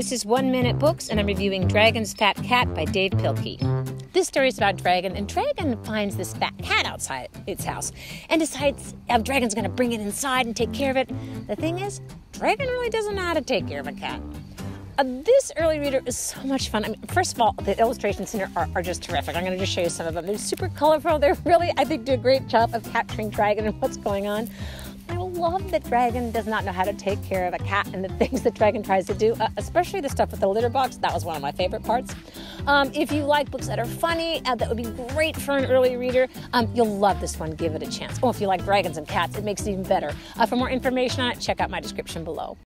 This is One Minute Books, and I'm reviewing Dragon's Fat Cat by Dav Pilkey. This story is about Dragon, and Dragon finds this fat cat outside its house and decides Dragon's going to bring it inside and take care of it. The thing is, Dragon really doesn't know how to take care of a cat. Uh, this early reader is so much fun. I mean, first of all, the illustrations in here are, are just terrific. I'm going to just show you some of them. They're super colorful. They're really, I think, do a great job of capturing Dragon and what's going on. Love that Dragon does not know how to take care of a cat and the things that Dragon tries to do, uh, especially the stuff with the litter box. That was one of my favorite parts. Um, if you like books that are funny, uh, that would be great for an early reader, um, you'll love this one. Give it a chance. Oh, if you like dragons and cats, it makes it even better. Uh, for more information on it, check out my description below.